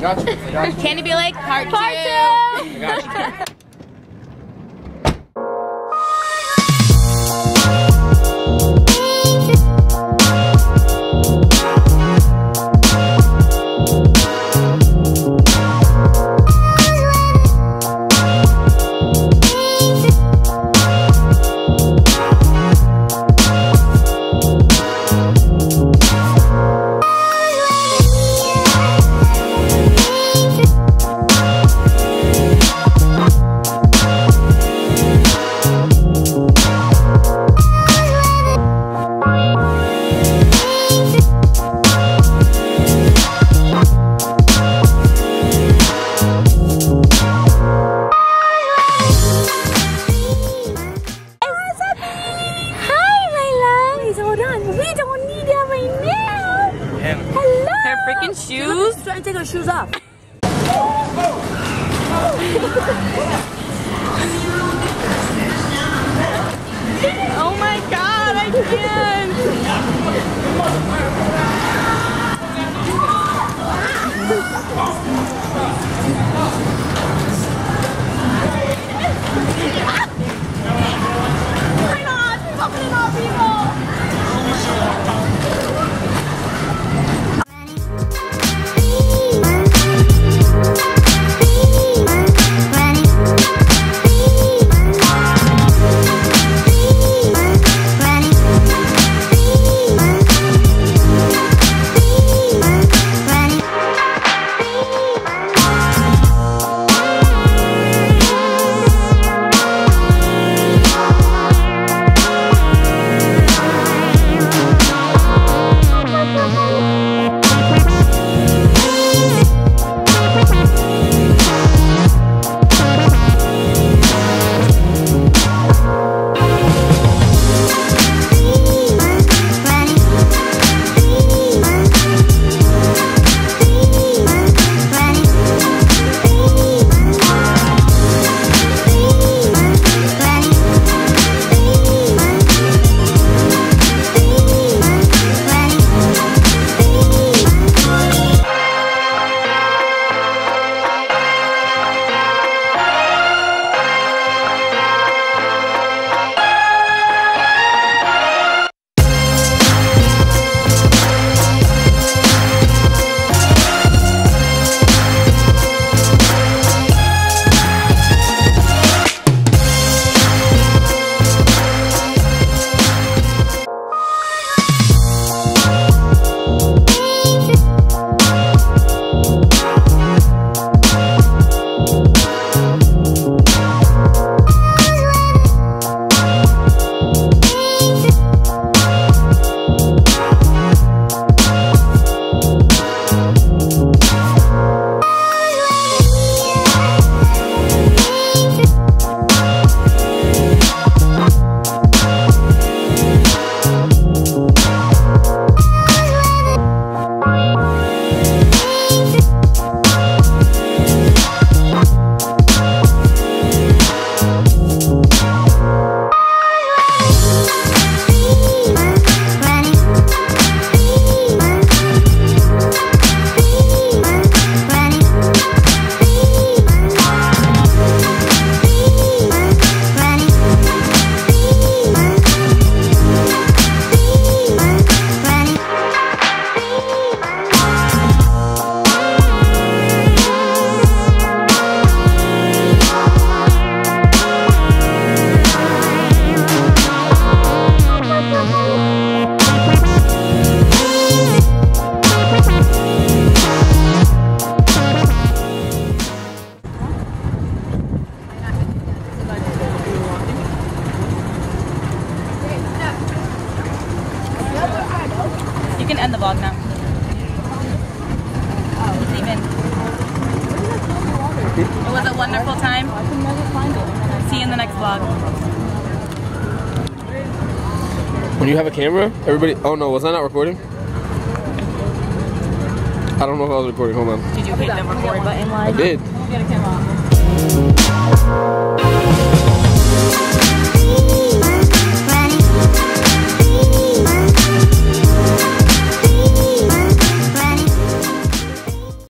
Got you. I got you. Canobie Lake Part, Part two. two. I got you. Now. Hello. Her freaking shoes. Trying to take her shoes off. Oh my god, I can't. You can end the vlog now. Steven. It was a wonderful time. See you in the next vlog. When you have a camera, everybody. Oh no, was I not recording? I don't know if I was recording. Hold on. Did you hit the record button? I did. Get a camera.